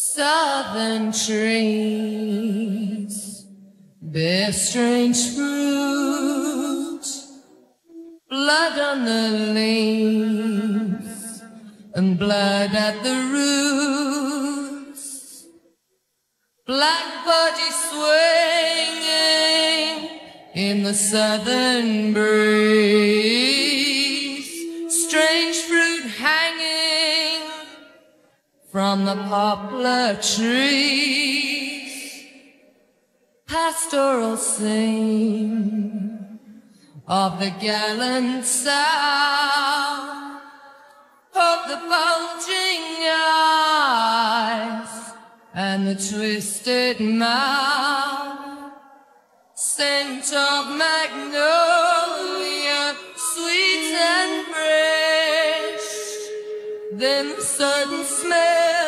Southern trees bear strange fruit, blood on the leaves and blood at the roots. Black body swinging in the southern breeze, strange fruit from the poplar trees. Pastoral sing of the gallant sound of the bulging eyes and the twisted mouth. Scent of magnolia, Then the sudden smell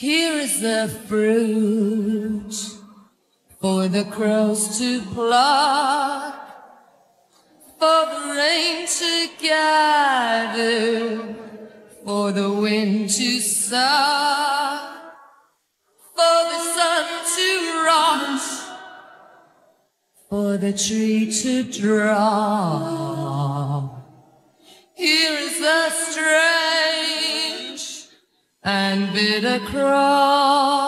Here is the fruit for the crows to pluck, for the rain to gather, for the wind to suck, for the sun to rot, for the tree to drop. Bitter cross